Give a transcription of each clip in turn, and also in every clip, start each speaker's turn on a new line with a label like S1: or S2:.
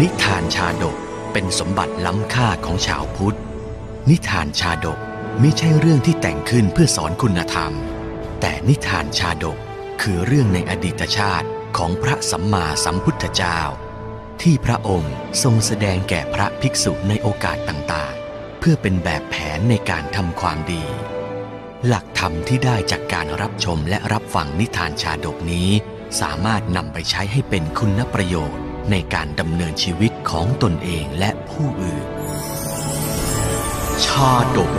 S1: นิทานชาดกเป็นสมบัติล้ำค่าของชาวพุทธ นิทานชาดกไม่ใช่เรื่องที่แต่งขึ้นเพื่อสอนคุณธรรม แต่นิทานชาดกคือเรื่องในอดีตชาติของพระสัมมาสัมพุทธเจ้า ที่พระองค์ทรงแสดงแก่พระภิกษุในโอกาสต่างๆ เพื่อเป็นแบบแผนในการทำความดี หลักธรรมที่ได้จากการรับชมและรับฟังนิทานชาดกนี้ สามารถนำไปใช้ให้เป็นคุณประโยชน์ ในการดำเนินชีวิตของตนเองและผู้อื่น ชาดก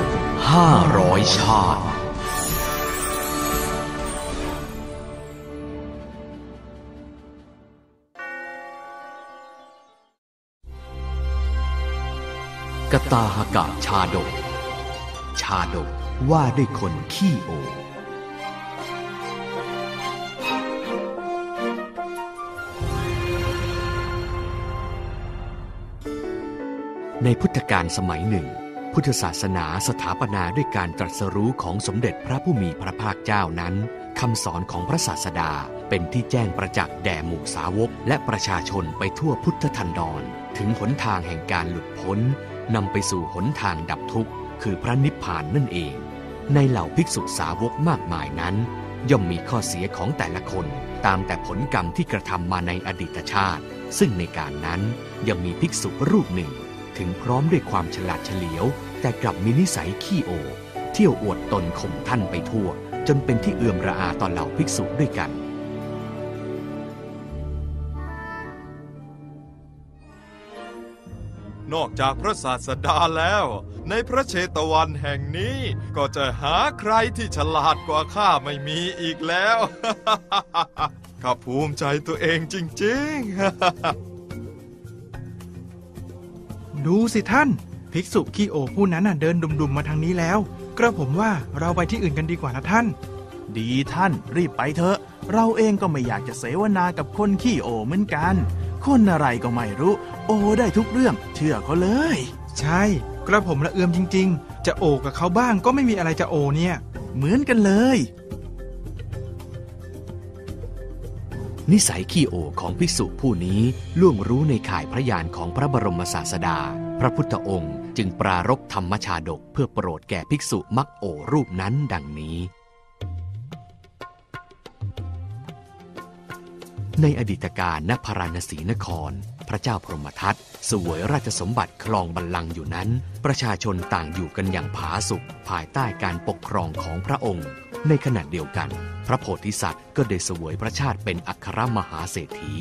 S1: ห้าร้อยชาติกตาหกะชาดก ชาดก ว่าด้วยคนขี้โอ ในพุทธกาลสมัยหนึ่ง พุทธศาสนาสถาปนาด้วยการตรัสรู้ของสมเด็จพระผู้มีพระภาคเจ้านั้นคำสอนของพระศาสดาเป็นที่แจ้งประจักษ์แด่หมู่สาวก และประชาชนไปทั่วพุทธทันดร ถึงหนทางแห่งการหลุดพ้นนำไปสู่หนทางดับทุกข์ คือพระนิพพานนั่นเอง ในเหล่าภิกษุสาวกมากมายนั้น ย่อมมีข้อเสียของแต่ละคนตามแต่ผลกรรมที่กระทำมาในอดีตชาติ ซึ่งในการนั้นยังมีภิกษุรูปหนึ่ง ถึงพร้อมด้วยความฉลาดเฉลียว แต่กลับมีนิสัยขี้โอ เที่ยวอวดตนข่มท่านไปทั่ว จนเป็นที่เอื่อมระอาต่อเหล่าภิกษุด้วยกัน
S2: นอกจากพระศาสดาแล้ว ในพระเชตวันแห่งนี้ก็จะหาใครที่ฉลาดกว่าข้าไม่มีอีกแล้วข้าภูมิใจตัวเองจริงๆ
S3: ดูสิท่าน ภิกษุขี้โอผู้นั้นน่ะเดินดุมๆมาทางนี้แล้ว กระผมว่าเราไปที่อื่นกันดีกว่านะท่าน
S4: ดีท่านรีบไปเถอะ เราเองก็ไม่อยากจะเสวนากับคนขี้โอเหมือนกัน คนอะไรก็ไม่รู้ โอได้ทุกเรื่องเชื่อเขาเลย
S3: ใช่ กระผมละเอือมจริง ๆ จะโอกับเขาบ้างก็ไม่มีอะไรจะโอเนี่ย
S4: เหมือนกันเลย
S1: นิสัยขี้โอของภิกษุผู้นี้ล่วงรู้ในข่ายพระญาณของพระบรมศาสดา พระพุทธองค์ จึงปรารภธรรมชาดกเพื่อโปรดแก่ภิกษุมักโอรูปนั้นดังนี้ ในอดีตการณพาราณสีนคร พระเจ้าพรหมทัตสวยราชสมบัติครองบัลลังก์อยู่นั้น ประชาชนต่างอยู่กันอย่างผาสุกภายใต้การปกครองของพระองค์ ในขณะเดียวกัน พระโพธิสัตว์ก็ได้สวยพระชาติเป็นอัครมหาเศรษฐี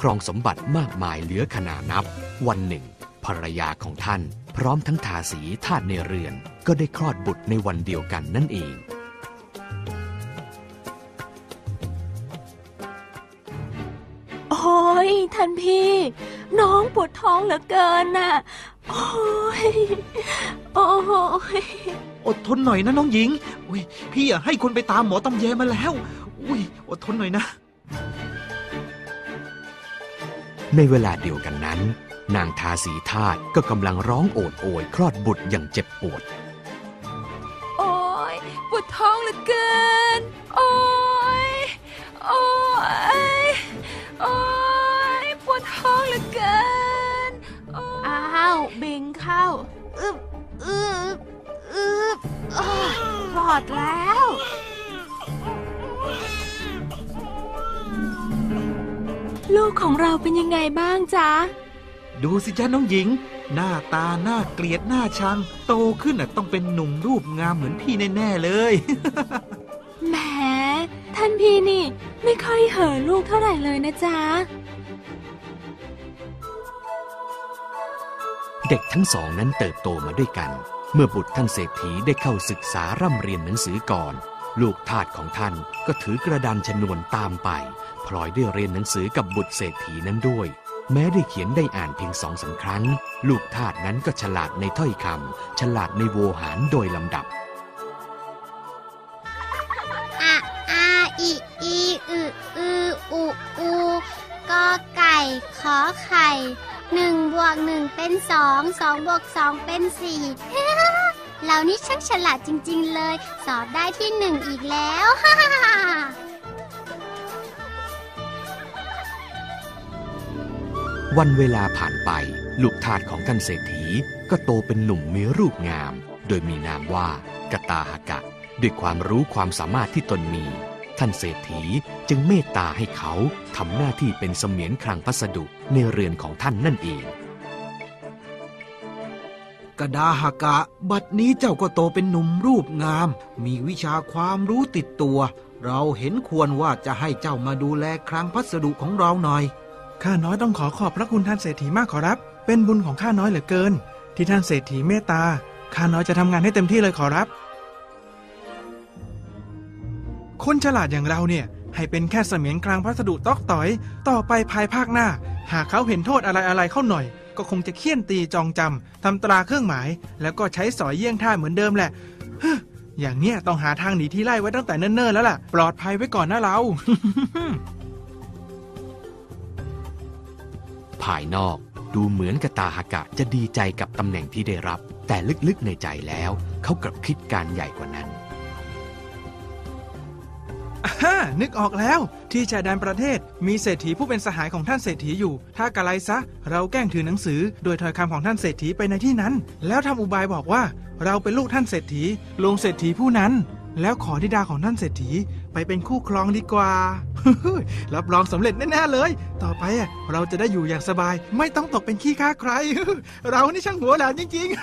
S1: ครองสมบัติมากมายเหลือขนานับ วันหนึ่งภรรยาของท่าน พร้อมทั้งทาสีทาสในเรือน ก็ได้คลอดบุตรในวันเดียวกันนั่นเอง
S5: ท่านพี่ น้องปวดท้องเหลือเกินน่ะ โอ้ย โอ้ย
S6: อดทนหน่อยนะน้องหญิง อุ้ยพี่อยากให้คนไปตามหมอตำแยมาแล้ว อุ้ยอดทนหน่อยนะ
S1: ในเวลาเดียวกันนั้น นางทาสีทาสก็กำลังร้องโอดโอยคลอดบุตรอย่างเจ็บปวด
S5: โอ้ยปวดท้องเหลือเกิน โอ้ย อดแล้วลูกของเราเป็นยังไงบ้างจ๊ะ
S6: ดูสิจ้าน้องหญิง หน้าตาหน้าเกลียดหน้าชัง โตขึ้นน่ะต้องเป็นหนุ่มรูปงามเหมือนพี่แน่ๆเลย
S5: แหม ท่านพี่นี่ ไม่ค่อยเห่อลูกเท่าไหร่เลยนะจ๊ะ
S1: เด็กทั้งสองนั้นเติบโตมาด้วยกัน เมื่อบุตรท่านเศรษฐีได้เข้าศึกษาร่ำเรียนหนังสือก่อน ลูกทาสของท่านก็ถือกระดานชนวนตามไป พลอยได้เรียนหนังสือกับบุตรเศรษฐีนั้นด้วย แม้ได้เขียนได้อ่านเพียงสองสามครั้ง ลูกทาสนั้นก็ฉลาดในถ้อยคำฉลาดในโวหารโดยลำดับ
S7: อะอาอิอีอึอืออุอูกอไก่ขอไข่หนึ่งบวกหนึ่งเป็นสองสองบวกสองเป็นสี่ เรานี่ช่างฉลาดจริง ๆ เลย สอบได้ที่หนึ่งอีกแล้วฮ่า
S1: วันเวลาผ่านไป ลูกทาสของท่านเศรษฐีก็โตเป็นหนุ่มมีรูปงาม โดยมีนามว่ากตาหกะ ด้วยความรู้ความสามารถที่ตนมี ท่านเศรษฐีจึงเมตตาให้เขาทำหน้าที่เป็นเสมียนคลังพัสดุในเรือนของท่านนั่นเอง
S6: กดาหกะ บัดนี้เจ้าก็โตเป็นหนุ่มรูปงาม มีวิชาความรู้ติดตัว เราเห็นควรว่าจะให้เจ้ามาดูแลคลังพัสดุของเราหน่อย
S3: ข้าน้อยต้องขอขอบพระคุณท่านเศรษฐีมากขอรับ เป็นบุญของข้าน้อยเหลือเกิน ที่ท่านเศรษฐีเมตตา ข้าน้อยจะทำงานให้เต็มที่เลยขอรับ คนฉลาดอย่างเราเนี่ยให้เป็นแค่เสมียนกลางพัสดุตอกต่อย ต่อไปภายภาคหน้า หากเขาเห็นโทษอะไรอะไรเข้าหน่อย ก็คงจะเคี่ยนตีจองจำทำตราเครื่องหมาย แล้วก็ใช้สอยเยี่ยงท่าเหมือนเดิมแหละฮึอย่างเนี้ยต้องหาทางหนีที่ไล่ไว้ตั้งแต่เนิ่นๆแล้วล่ะ ปลอดภัยไว้ก่อนนะเรา
S1: ภายนอกดูเหมือนกตาหากะจะดีใจกับตำแหน่งที่ได้รับ แต่ลึกๆในใจแล้ว เขากลับคิดการใหญ่กว่านั้น
S3: ฮ่านึกออกแล้ว ที่ชายแดนประเทศ มีเศรษฐีผู้เป็นสหายของท่านเศรษฐีอยู่ ถ้ากะไรซะ เราแกล้งถือหนังสือ โดยถอยคำของท่านเศรษฐีไปในที่นั้น แล้วทำอุบายบอกว่า เราเป็นลูกท่านเศรษฐีลงเศรษฐีผู้นั้น แล้วขอธิดาของท่านเศรษฐีไปเป็นคู่ครองดีกว่ารับรองสำเร็จแน่ๆเลย ต่อไปอะเราจะได้อยู่อย่างสบาย ไม่ต้องตกเป็นขี้ข้าใคร เรานี่ช่างหัวแหลมจริง ๆ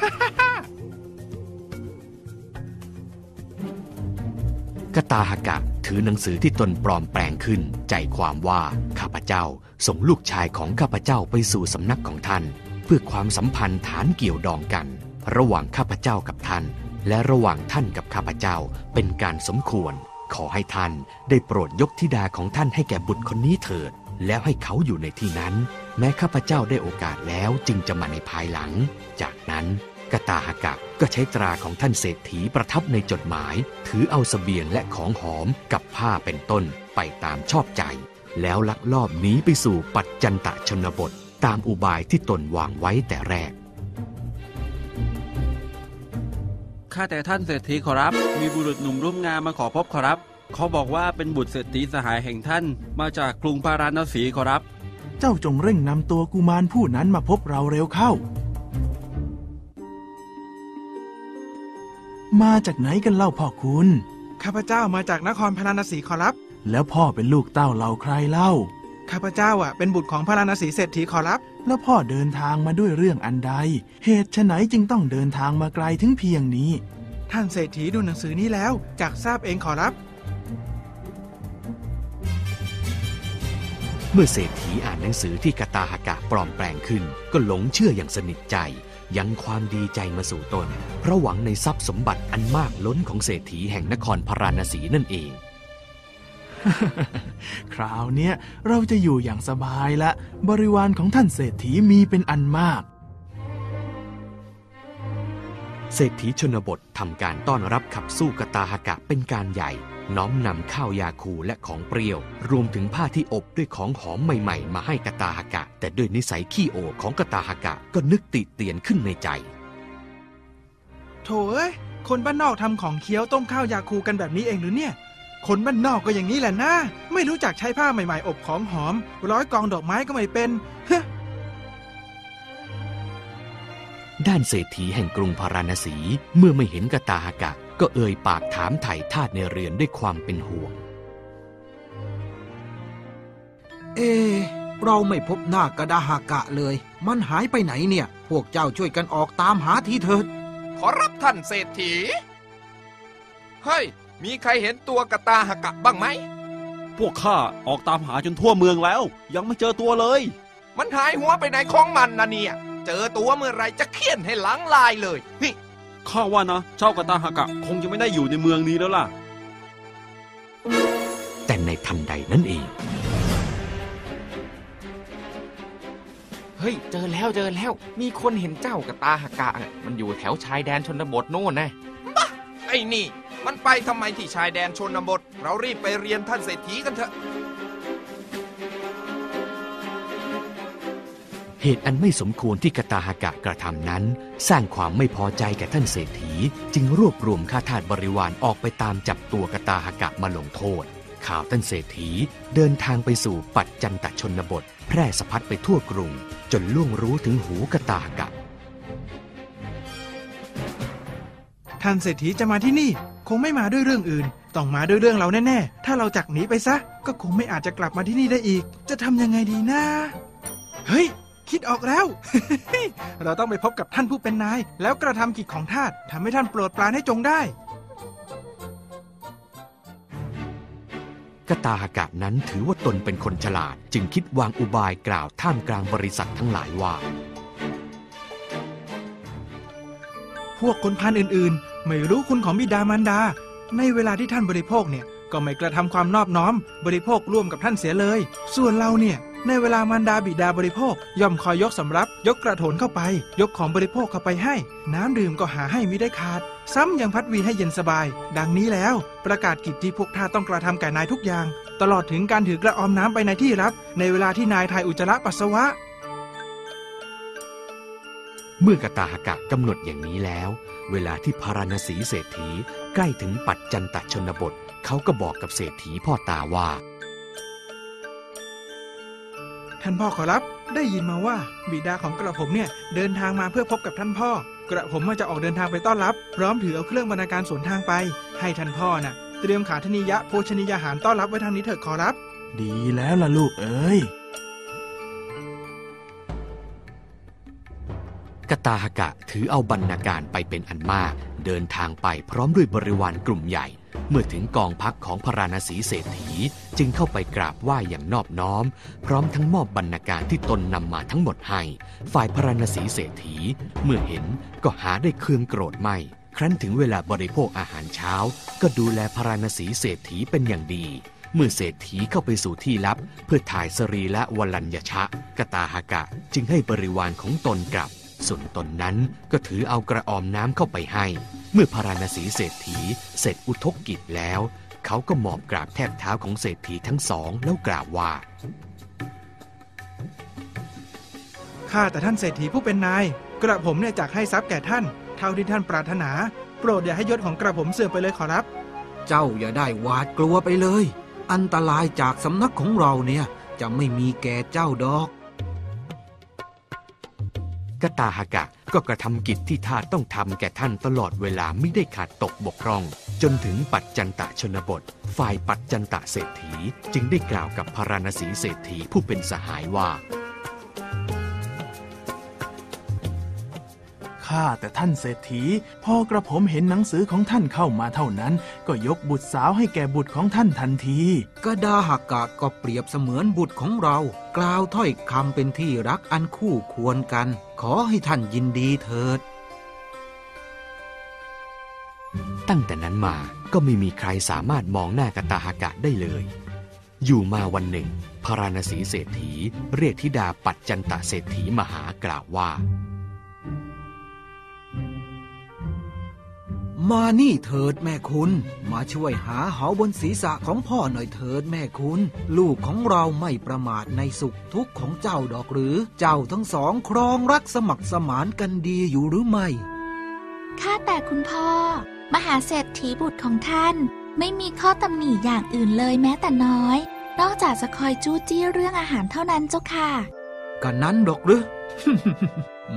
S1: กตาหกะ ถือหนังสือที่ตนปลอมแปลงขึ้น ใจความว่าข้าพเจ้าส่งลูกชายของข้าพเจ้าไปสู่สำนักของท่าน เพื่อความสัมพันธ์ฐานเกี่ยวดองกัน ระหว่างข้าพเจ้ากับท่าน และระหว่างท่านกับข้าพเจ้าเป็นการสมควร ขอให้ท่านได้โปรดยกธิดาของท่านให้แก่บุตรคนนี้เถิด แล้วให้เขาอยู่ในที่นั้น แม้ข้าพเจ้าได้โอกาสแล้วจึงจะมาในภายหลัง จากนั้น กตาหกะก็ใช้ตราของท่านเศรษฐีประทับในจดหมาย ถือเอาเสบียงและของหอมกับผ้าเป็นต้นไปตามชอบใจ แล้วลักลอบหนีไปสู่ปัจจันตชนบท ตามอุบายที่ตนวางไว้แต่แรก
S8: ข้าแต่ท่านเศรษฐีขอรับ มีบุรุษหนุ่มรูปงามมาขอพบขอรับ เขาบอกว่าเป็นบุตรเศรษฐีสหายแห่งท่าน มาจากกรุงพาราณสีขอรับ
S4: เจ้าจงเร่งนำตัวกุมารผู้นั้นมาพบเราเร็วเข้า มาจากไหนกันเล่าพ่อคุณ
S3: ข้าพเจ้ามาจากนครพาราณสีขอรับ
S4: แล้วพ่อเป็นลูกเต้าเหล่าใครเล่า
S3: ข้าพเจ้าอะเป็นบุตรของพาราณสีเศรษฐีขอรับ
S4: แล้วพ่อเดินทางมาด้วยเรื่องอันใด เหตุไฉนจึงต้องเดินทางมาไกลถึงเพียงนี้
S3: ท่านเศรษฐีดูหนังสือนี้แล้วจากทราบเองขอรับ
S1: เมื่อเศรษฐีอ่านหนังสือที่กตาหกะปลอมแปลงขึ้น ก็หลงเชื่ออย่างสนิทใจ ยังความดีใจมาสู่ตน เพราะหวังในทรัพย์สมบัติอันมากล้นของเศรษฐีแห่งนครพาราณสีนั่นเอง
S4: คราวเนี้ยเราจะอยู่อย่างสบายละ บริวารของท่านเศรษฐีมีเป็นอันมาก
S1: เศรษฐีชนบททำการต้อนรับขับสู้กตาหกะเป็นการใหญ่ น้อมนำข้าวยาคูและของเปรี้ยว รวมถึงผ้าที่อบด้วยของหอมใหม่ๆ มาให้กตาหกะ แต่ด้วยนิสัยขี้โอของกตาหกะก็นึกติเตียนขึ้นในใจ
S3: โถเอ้ยคนบ้านนอกทำของเคี้ยวต้มข้าวยาคูกันแบบนี้เองหรือเนี่ย คนบ้านนอกก็อย่างนี้แหละนะไม่รู้จักใช้ผ้าใหม่ๆ อบของหอม ร้อยกองดอกไม้ก็ไม่เป็นฮ
S1: ด้านเศรษฐีแห่งกรุงพาราณสี เมื่อไม่เห็นกตาหกะ ก็เอ่ยปากถามไถ่ทาสในเรือนด้วยความเป็นห่วง
S6: เอะเราไม่พบหน้ากระดาหากะเลย มันหายไปไหนเนี่ย พวกเจ้าช่วยกันออกตามหาทีเถิด
S2: ขอรับท่านเศรษฐี เฮ้ย มีใครเห็นตัวกระตาหกะบ้างไหม
S8: พวกข้าออกตามหาจนทั่วเมืองแล้ว ยังไม่เจอตัวเลย
S2: มันหายหัวไปไหนของมันนะเนี่ย เจอตัวเมื่อไหรจะเคี่ยนให้หลังลายเลยนี่
S8: ข้าว่านะ เจ้ากระตาหากะ คงจะไม่ได้อยู่ในเมืองนี้แล้วล่ะ
S1: แต่ในทันใดนั้นเอง
S9: เฮ้ย เจอแล้วเจอแล้ว มีคนเห็นเจ้ากับตาหากะน่ะมันอยู่แถวชายแดนชนบทโน่นนะ
S2: ไอ้นี่ มันไปทำไมที่ชายแดนชนบท เรารีบไปเรียนท่านเศรษฐีกันเถอะ
S1: เหตุอันไม่สมควรที่กตาหกะกระทำนั้น สร้างความไม่พอใจแก่ท่านเศรษฐี จึงรวบรวมข้าทาสบริวารออกไปตามจับตัวกตาหกะมาลงโทษ ข่าวท่านเศรษฐีเดินทางไปสู่ปัจจันตชนบท แพร่สะพัดไปทั่วกรุง จนล่วงรู้ถึงหูกระตากะ
S3: ท่านเศรษฐีจะมาที่นี่ คงไม่มาด้วยเรื่องอื่น ต้องมาด้วยเรื่องเราแน่ๆ ถ้าเราจากหนีไปซะ ก็คงไม่อาจจะกลับมาที่นี่ได้อีก จะทำยังไงดีนะ เฮ้ย คิดออกแล้ว เราต้องไปพบกับท่านผู้เป็นนาย แล้วกระทำกิจของทาสทำให้ท่านโปรดปรานให้จงได้
S1: กตาหากะนั้นถือว่าตนเป็นคนฉลาด จึงคิดวางอุบายกล่าวท่ามกลางบริษัททั้งหลายว่า
S3: พวกคนพานอื่นๆ ไม่รู้คุณของบิดามารดา ในเวลาที่ท่านบริโภคเนี่ย ก็ไม่กระทำความนอบน้อม บริโภคร่วมกับท่านเสียเลย ส่วนเราเนี่ย ในเวลามารดาบิดาบริโภค ย่อมคอยยกสำรับ ยกกระโถนเข้าไป ยกของบริโภคเข้าไปให้ น้ำดื่มก็หาให้มิได้ขาด ซ้ำยังพัดวีให้เย็นสบาย ดังนี้แล้ว ประกาศกิจที่พวกท่าต้องกระทำแก่นายทุกอย่าง ตลอดถึงการถือกระออมน้ำไปในที่รับ ในเวลาที่นายถ่ายอุจจาระปัสสาวะ
S1: เมื่อกตาหกะกำหนดอย่างนี้แล้ว เวลาที่พาราณสีเศรษฐีใกล้ถึงปัจจันตชนบทเขาก็บอกกับเศรษฐีพ่อตาว่า
S3: ท่านพ่อขอรับ ได้ยินมาว่าบิดาของกระผมเนี่ยเดินทางมาเพื่อพบกับท่านพ่อ กระผมว่าจะออกเดินทางไปต้อนรับ พร้อมถือเอาเครื่องบรรณาการสวนทางไป ให้ท่านพ่อน่ะ เตรียมขาธนิยะโภชนียาหารต้อนรับไว้ทางนี้เถิดขอรับ
S4: ดีแล้วล่ะลูกเอ้ย
S1: กตาหกะถือเอาบรรณาการไปเป็นอันมาก เดินทางไปพร้อมด้วยบริวารกลุ่มใหญ่ เมื่อถึงกองพักของพระราณสีเศรษฐีจึงเข้าไปกราบไหว้อย่างนอบน้อม พร้อมทั้งมอบบรรณาการที่ตนนำมาทั้งหมดให้ ฝ่ายพระราณสีเศรษฐี เมื่อเห็นก็หาได้เครื่องโกรธไม่ ครั้นถึงเวลาบริโภคอาหารเช้า ก็ดูแลพระราณสีเศรษฐีเป็นอย่างดี เมื่อเศรษฐีเข้าไปสู่ที่ลับ เพื่อถ่ายสรีและวลัญญชะกตาหากะจึงให้บริวารของตนกลับ ส่วนตนนั้นก็ถือเอากระออมน้ำเข้าไปให้ เมื่อพาราณสีเศรษฐีเสร็จอุทกกิจแล้ว เขาก็หมอบกราบแทบเท้าของเศรษฐีทั้งสองแล้วกล่าวว่า
S3: ข้าแต่ท่านเศรษฐีผู้เป็นนาย กระผมเนี่ยจากให้ทรัพย์แก่ท่าน เท่าที่ท่านปรารถนา โปรดอย่าให้ยศของกระผมเสื่อมไปเลยขอรับ
S6: เจ้าอย่าได้หวาดกลัวไปเลย อันตรายจากสำนักของเราเนี่ยจะไม่มีแก่เจ้าดอก
S1: กตาหากะ ก็กระทำกิจที่ท่าต้องทำแก่ท่านตลอดเวลาไม่ได้ขาดตกบกพร่อง จนถึงปัจจันตชนบท ฝ่ายปัจจันตเศรษฐี จึงได้กล่าวกับพาราณสีเศรษฐีผู้เป็นสหายว่า
S4: ข้าแต่ท่านเศรษฐี พอกระผมเห็นหนังสือของท่านเข้ามาเท่านั้น ก็ยกบุตรสาวให้แก่บุตรของท่านทันที
S6: กดาหากะก็เปรียบเสมือนบุตรของเรา กล่าวถ้อยคำเป็นที่รักอันคู่ควรกัน ขอให้ท่านยินดีเถิด
S1: ตั้งแต่นั้นมาก็ไม่มีใครสามารถมองหน้ากตาหากะได้เลย อยู่มาวันหนึ่งพาราณสีเศรษฐีเรียกธิดาปัจจันตเศรษฐีมหากล่าวว่า
S6: มานี่เถิดแม่คุณ มาช่วยหาเหาบนศีรษะของพ่อหน่อยเถิดแม่คุณ ลูกของเราไม่ประมาทในสุขทุกข์ของเจ้าดอกหรือ เจ้าทั้งสองครองรักสมัครสมานกันดีอยู่หรือไม่
S10: ข้าแต่คุณพ่อ มหาเศรษฐีบุตรของท่าน ไม่มีข้อตำหนิอย่างอื่นเลยแม้แต่น้อย นอกจากจะคอยจู้จี้เรื่องอาหารเท่านั้นเจ้าค่ะ
S6: กันนั้นดอกหรือ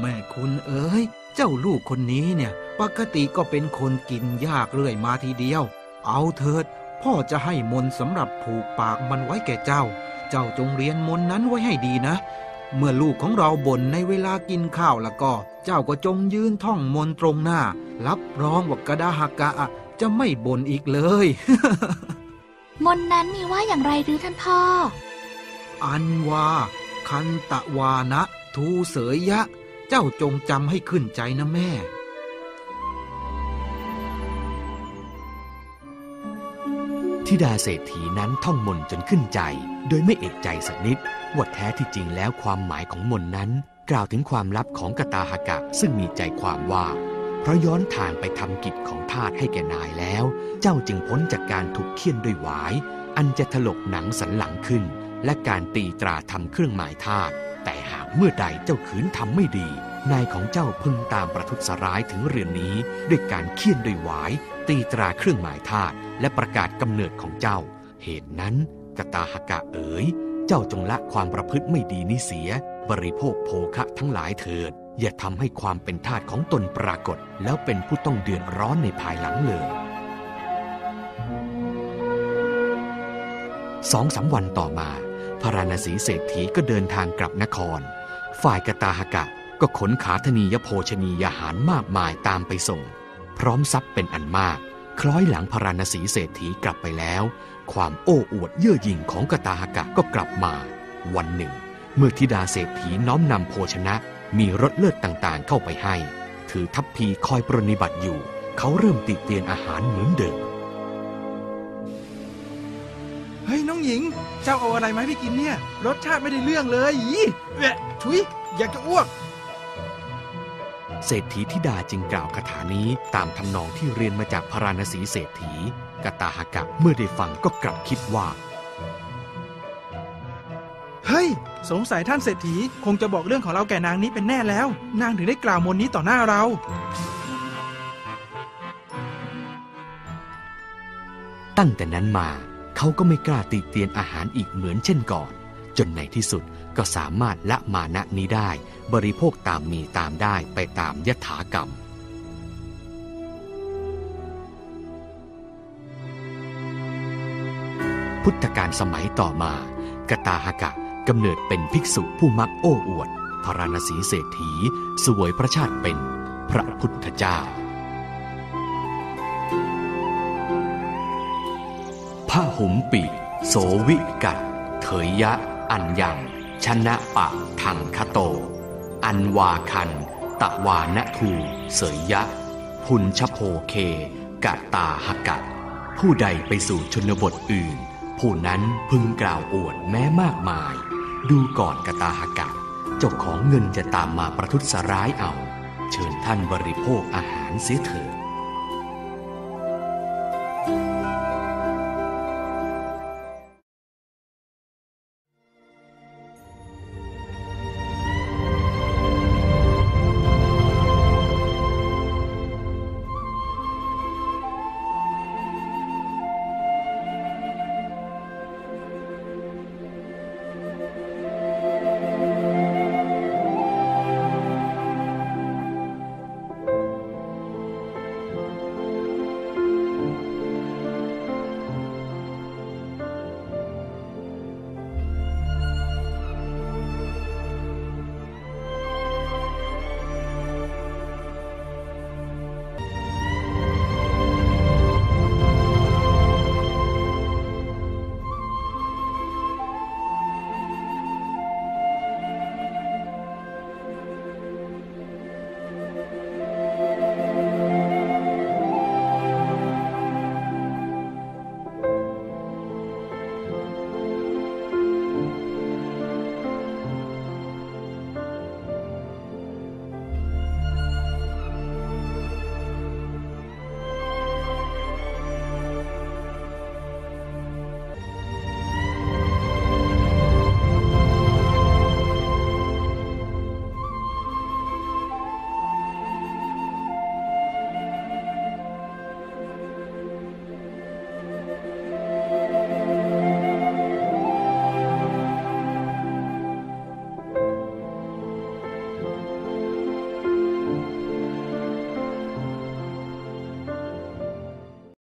S6: แม่คุณเอ๋ยเจ้าลูกคนนี้เนี่ย ปกติก็เป็นคนกินยากเรื่อยมาทีเดียว เอาเถิด พ่อจะให้มนต์สำหรับผูกปากมันไว้แก่เจ้า เจ้าจงเรียนมนต์นั้นไว้ให้ดีนะ เมื่อลูกของเราบ่นในเวลากินข้าวแล้วก็ เจ้าก็จงยืนท่องมนต์ตรงหน้า รับรองว่ากระดาหากะอะจะไม่บ่นอีกเลย
S10: มนต์นั้นมีว่าอย่างไรหรือท่านพ่อ
S6: อันว่าคันตะวานะ ทูเสยยะ เจ้าจงจำให้ขึ้นใจนะแม่
S1: ธิดาเศรษฐีนั้นท่องมนต์จนขึ้นใจ โดยไม่เอกใจสักนิด ว่าแท้ที่จริงแล้วความหมายของมนต์นั้น กล่าวถึงความลับของกตาหากะซึ่งมีใจความว่า เพราะย้อนทางไปทำกิจของทาสให้แก่นายแล้ว เจ้าจึงพ้นจากการถูกเคี่ยนด้วยหวาย อันจะถลกหนังสันหลังขึ้น และการตีตราทำเครื่องหมายทาสแต่หากเมื่อใดเจ้าขืนทำไม่ดีนายของเจ้าพึงตามประทุษร้ายถึงเรือนนี้ ด้วยการเคี่ยนด้วยหวาย ตีตราเครื่องหมายทาสและประกาศกำเนิดของเจ้า เหตุนั้นกตาหกะเอ๋ย เจ้าจงละความประพฤติไม่ดีนี้เสีย บริโภคโภคะทั้งหลายเถิด อย่าทำให้ความเป็นทาสของตนปรากฏ แล้วเป็นผู้ต้องเดือดร้อนในภายหลังเลยสองสามวันต่อมา พระราณสีเศรษฐีก็เดินทางกลับนคร ฝ่ายกตาหกะก็ขนขาธนียโภชนียาหารมากมายตามไปส่ง พร้อมทรัพย์เป็นอันมาก คล้อยหลังพระราณสีเศรษฐีกลับไปแล้ว ความโอ้อวดเย่อหยิ่งของกตาหกะก็กลับมา วันหนึ่ง เมื่อธิดาเศรษฐีน้อมนำโภชนะ มีรสเลิศต่างๆ เข้าไปให้ ถือทัพพีคอยปรนนิบัติอยู่ เขาเริ่มติเตียนอาหารเหมือนเดิม
S3: เฮ้ยน้องหญิง เจ้าเอาอะไรมาให้พี่กินเนี่ย รสชาติไม่ได้เรื่องเลยอีแหละทุยอยากจะอ้วก
S1: เศรษฐีธิดาจึงกล่าวคาถานี้ตามทำนองที่เรียนมาจากพระราณสีเศรษฐีกตาหกะเมื่อได้ฟังก็กลับคิดว่า
S3: เฮ้ย สงสัยท่านเศรษฐีคงจะบอกเรื่องของเราแก่นางนี้เป็นแน่แล้ว นางถึงได้กล่าวมนต์นี้ต่อหน้าเรา
S1: ตั้งแต่นั้นมาเขาก็ไม่กล้าติเตียนอาหารอีกเหมือนเช่นก่อน จนในที่สุดก็สามารถละมานะนี้ได้ บริโภคตามมีตามได้ไปตามยถากรรม พุทธกาลสมัยต่อมากตาหกะกำเนิดเป็นภิกษุผู้มักโอ้อวดพราณสีเศรษฐีสวยพระชาติเป็นพระพุทธเจ้าผ้าหุมปีโสวิกัดเถยยะ อันยัง ชนะปะทังคโต อันวาคัน ตะวานทูเสยยะ พุนชโพเคกะตาหกะผู้ใดไปสู่ชนบทอื่น ผู้นั้นพึงกล่าวอวดแม้มากมาย ดูก่อนกะตาหกะเจ้าของเงินจะตามมาประทุษร้ายเอา เชิญท่านบริโภคอาหารเสียเถิด